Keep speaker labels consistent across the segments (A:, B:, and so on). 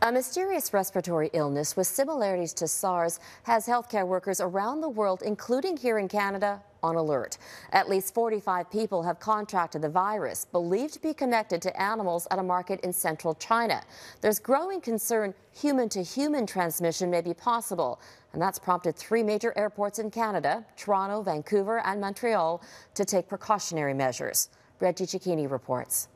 A: A mysterious respiratory illness with similarities to SARS has healthcare workers around the world, including here in Canada, on alert. At least 45 people have contracted the virus, believed to be connected to animals at a market in central China. There's growing concern human to human transmission may be possible, and that's prompted three major airports in Canada, Toronto, Vancouver, and Montreal, to take precautionary measures. Reggie Cecchini reports.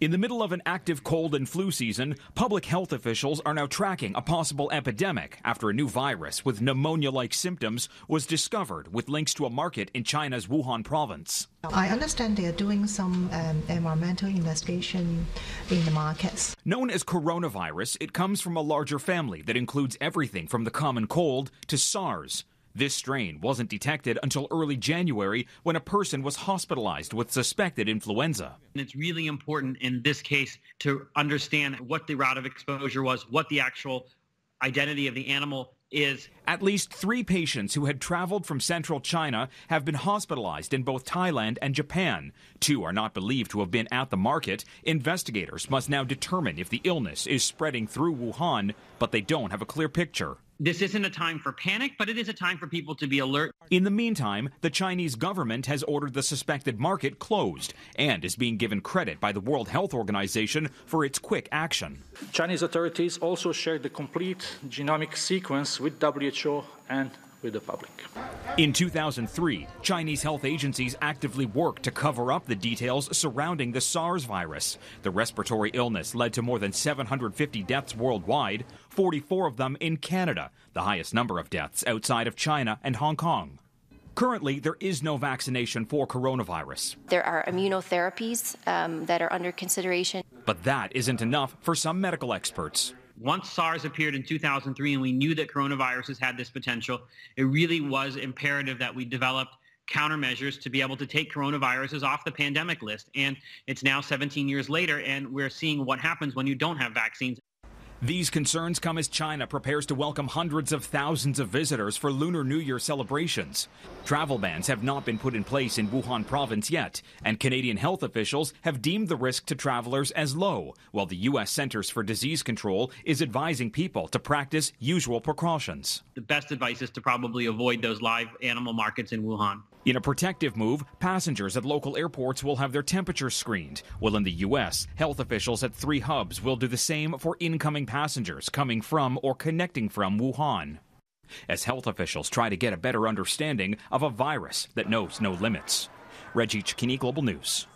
B: In the middle of an active cold and flu season, public health officials are now tracking a possible epidemic after a new virus with pneumonia like symptoms was discovered with links to a market in China's Wuhan province.
C: I understand they are doing some um, environmental investigation in the markets.
B: Known as coronavirus, it comes from a larger family that includes everything from the common cold to SARS. This strain wasn't detected until early January when a person was hospitalized with suspected influenza.
D: And it's really important in this case to understand what the route of exposure was, what the actual identity of the animal is.
B: At least three patients who had traveled from central China have been hospitalized in both Thailand and Japan. Two are not believed to have been at the market. Investigators must now determine if the illness is spreading through Wuhan, but they don't have a clear picture.
D: This isn't a time for panic, but it is a time for people to be alert.
B: In the meantime, the Chinese government has ordered the suspected market closed and is being given credit by the World Health Organization for its quick action.
E: Chinese authorities also shared the complete genomic sequence with WHO and with the public.
B: In 2003, Chinese health agencies actively worked to cover up the details surrounding the SARS virus. The respiratory illness led to more than 750 deaths worldwide, 44 of them in Canada, the highest number of deaths outside of China and Hong Kong. Currently, there is no vaccination for coronavirus.
F: There are immunotherapies um, that are under consideration.
B: But that isn't enough for some medical experts
D: once SARS appeared in 2003 and we knew that coronaviruses had this potential, it really was imperative that we developed countermeasures to be able to take coronaviruses off the pandemic list. And it's now 17 years later, and we're seeing what happens when you don't have vaccines.
B: These concerns come as China prepares to welcome hundreds of thousands of visitors for Lunar New Year celebrations. Travel bans have not been put in place in Wuhan province yet, and Canadian health officials have deemed the risk to travelers as low, while the U.S. Centers for Disease Control is advising people to practice usual precautions.
D: The best advice is to probably avoid those live animal markets in Wuhan.
B: In a protective move, passengers at local airports will have their temperatures screened, while in the U.S., health officials at three hubs will do the same for incoming passengers coming from or connecting from Wuhan. As health officials try to get a better understanding of a virus that knows no limits. Reggie Cecchini, Global News.